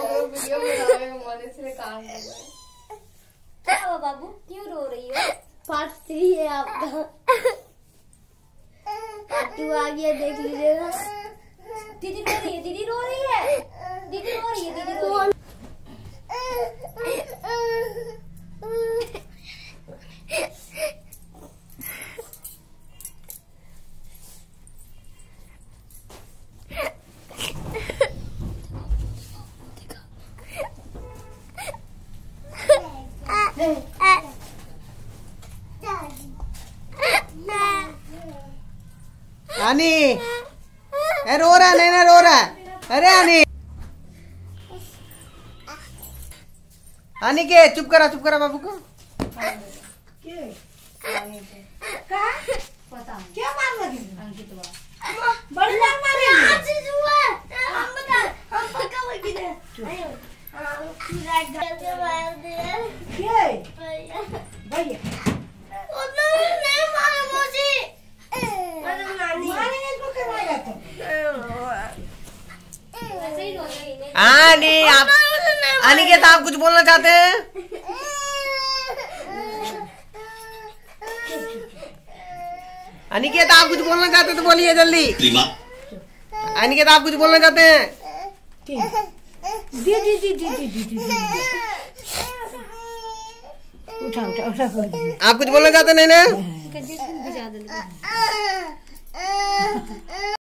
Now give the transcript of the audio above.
Video बाबू क्यों रो रही हो? पार्ट थ्री है आपका। पार्ट टू आ गया देख लीजिएगा। दीदी रो रही है दीदी रो रही है। आनी रो रहा नहीं ना रो रहा अरे आनी आनी के, चुप करा चुप करा बाबू को। क्या? मार अंकित बड़ी मार मारे आज जुआ हम बता हम पक्का लगी दे आयो पूरा घर के मार दिया के भैया भैया उन्होंने नहीं मारा मुझे अरे नानी मारे इसको क्या मारा तो ऐसे ही रो रही है आनी आप आनी के आप कुछ बोलना चाहते हैं? अनिकेत आप कुछ बोलना चाहते हैं तो बोलिए जल्दी। अनिकेत आप कुछ बोलना चाहते हैं? दी दी दी दी दी दी दी उठा उठा उठा कर दी। आप कुछ बोलना चाहते नहीं ना